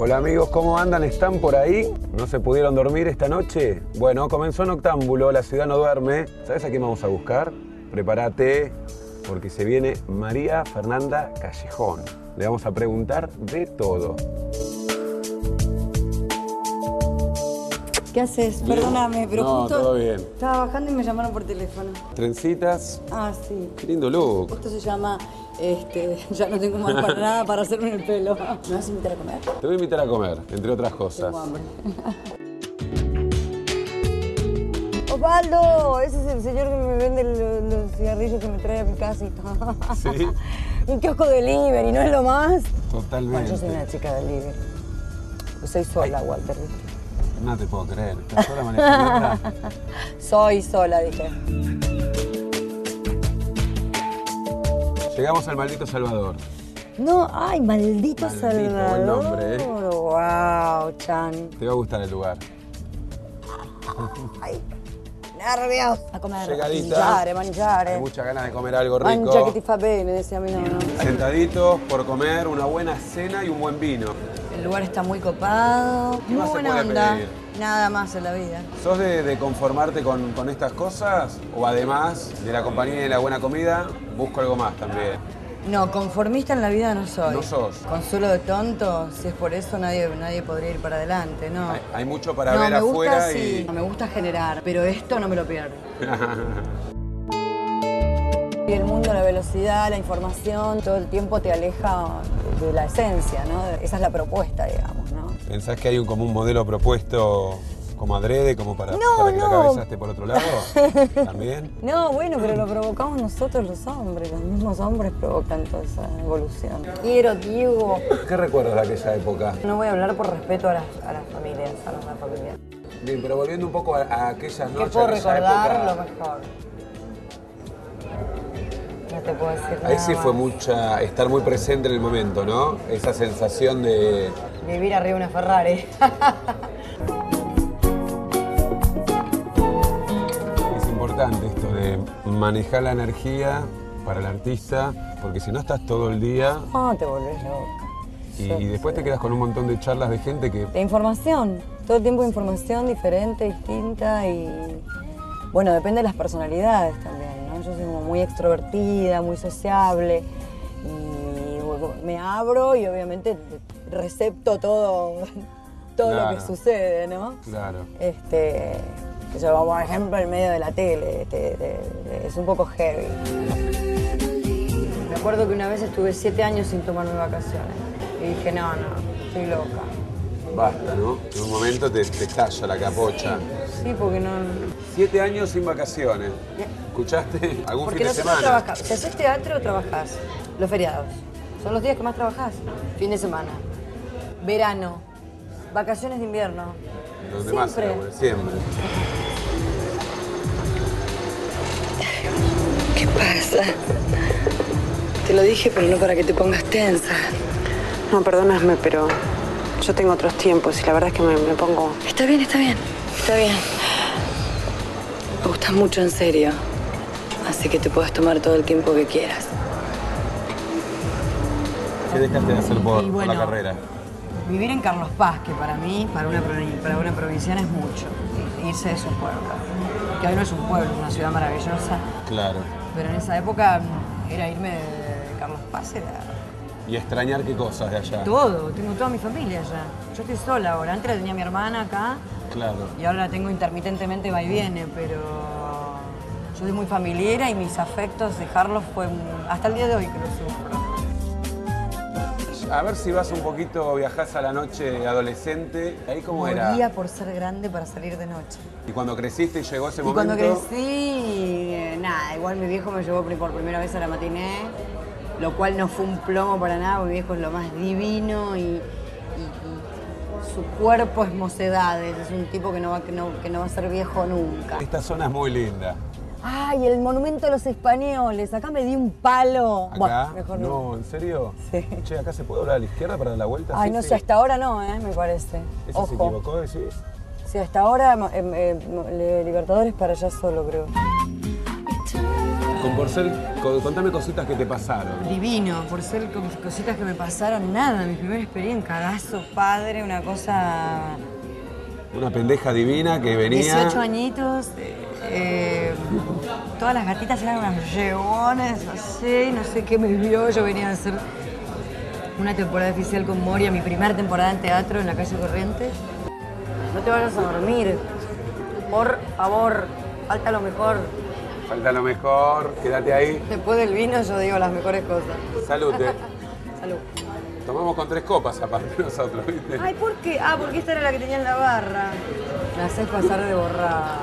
Hola amigos, ¿cómo andan? ¿Están por ahí? ¿No se pudieron dormir esta noche? Bueno, comenzó Noctámbulo, la ciudad no duerme. ¿Sabes a quién vamos a buscar? Prepárate, porque se viene María Fernanda Callejón. Le vamos a preguntar de todo. ¿Qué haces? Perdóname, pero No, justo todo bien. estaba bajando y me llamaron por teléfono. Trencitas, Ah, sí. qué lindo look. Esto se llama, este, ya no tengo más para nada para hacerme el pelo. ¿Me vas a invitar a comer? Te voy a invitar a comer, entre otras cosas. Tengo hambre. Osvaldo, ese es el señor que me vende los, los cigarrillos que me trae a mi casa y todo. Sí. Un kiosco delivery, ¿no es lo más? Totalmente. Bueno, yo soy una chica delivery. Pues soy sola, Walter. ¿viste? No te puedo creer. ¿Estás sola manejando? Soy sola, dije. Llegamos al maldito Salvador. No, ay, maldito, Maldito, Salvador. buen nombre, ¿eh? Wow, Chan. Te va a gustar el lugar. Ay, nervios. A comer. Llegadita. Mangiare, mangiare. Hay muchas ganas de comer algo rico. Mangia que ti fa bene, decía mi nonno. Sentaditos por comer una buena cena y un buen vino. El lugar está muy copado. ¿Qué Muy más se buena puede onda. pedir? Nada más en la vida. ¿Sos de, de conformarte con, con estas cosas? ¿O además de la compañía y de la buena comida, busco algo más también? No, conformista en la vida no soy. No sos. Consuelo de tonto, si es por eso nadie, nadie podría ir para adelante, ¿no? Hay, hay mucho para no, ver me afuera gusta, y... sí, me gusta generar, pero esto no me lo pierdo. Y el mundo, la velocidad, la información, todo el tiempo te aleja de la esencia, ¿no? Esa es la propuesta, digamos, ¿no? ¿Pensás que hay un, como un modelo propuesto como adrede, como para, No, para que la no. cabeza esté por otro lado? ¿También? No, bueno, pero lo provocamos nosotros los hombres, los mismos hombres provocan toda esa evolución. Quiero, Diego. ¿Qué recuerdas de aquella época? No voy a hablar por respeto a las, a las familias, a las familias. Bien, pero volviendo un poco a, a aquellas ¿Qué noches, puedo aquella recordar? época, Lo mejor. Te puedo decir Ahí sí fue mucha, estar muy presente en el momento, ¿no? Esa sensación de... Vivir arriba de una Ferrari. Es importante esto de manejar la energía para el artista, porque si no estás todo el día No, te volvés loca. y, Sí, y después sí. te quedas con un montón de charlas de gente que... De información, todo el tiempo información diferente, distinta y bueno, depende de las personalidades también. Yo soy como muy extrovertida, muy sociable y bueno, me abro y obviamente recepto todo, todo lo que sucede, ¿no? Claro. Este, yo, por ejemplo, en medio de la tele, te- te- te- es un poco heavy. Me acuerdo que una vez estuve siete años sin tomarme vacaciones y dije, no, no, estoy loca. Basta, ¿no? En un momento te, te estalla la capocha. Sí, porque no. Siete años sin vacaciones. ¿Escuchaste? ¿Algún Porque fin de semana? trabajamos. Si haces teatro, trabajás. Los feriados. Son los días que más trabajás. Fin de semana. Verano. Vacaciones de invierno. Donde más Siempre. labura, siempre. ¿Qué pasa? Te lo dije, pero no para que te pongas tensa. No, perdóname, pero yo tengo otros tiempos y la verdad es que me, me pongo... Está bien, está bien. Está bien. Me gustas mucho en serio. Así que te puedes tomar todo el tiempo que quieras. ¿Qué dejaste de hacer por, Y por bueno, la carrera? Vivir en Carlos Paz, que para mí, para una, para una provinciana es mucho. Irse de su pueblo. Que hoy no es un pueblo, es una ciudad maravillosa. Claro. Pero en esa época mm, era irme de, de Carlos Paz, era ¿Y extrañar qué cosas de allá? todo. Tengo toda mi familia allá. Yo estoy sola ahora. Antes la tenía mi hermana acá Claro. y ahora la tengo intermitentemente, va y viene, pero yo soy muy familiera y mis afectos dejarlos fue hasta el día de hoy que lo sufro. A ver si vas un poquito, viajás a la noche adolescente. ¿Ahí cómo Moría era? por ser grande para salir de noche. Y cuando creciste y llegó ese Y momento... cuando crecí, eh, nada, igual mi viejo me llevó por primera vez a la matiné, lo cual no fue un plomo para nada, mi viejo es lo más divino y, y- y su cuerpo es mocedades, es un tipo que no, va, que, no, que no va a ser viejo nunca. Esta zona es muy linda. Ay, el monumento a los españoles, acá me di un palo. ¿Acá? Bueno, mejor no. no, ¿en serio? Sí. Che, ¿acá se puede doblar a la izquierda para dar la vuelta? Ay, Sí, no sí. sé, hasta ahora no, ¿eh? me parece. ¿Ese se Ojo. equivocó, decís? Sí, hasta ahora eh, eh, Libertadores para allá solo, creo. Con Porcel, co- contame cositas que te pasaron. Divino, por ser con cositas que me pasaron, nada, mi primera experiencia, cagazo padre, una cosa... Una pendeja divina que venía. 18 añitos, eh, todas las gatitas eran unas llevones, así, no sé qué me vio, yo venía a hacer una temporada oficial con Moria, mi primera temporada en teatro en la calle Corrientes. No te vayas a dormir, por favor, falta lo mejor. Falta lo mejor, quédate ahí. Después del vino yo digo las mejores cosas. Salud. eh. Salud. Tomamos con tres copas aparte nosotros, ¿viste? Ay, ¿por qué? Ah, porque esta era la que tenía en la barra. Me haces pasar de borrada.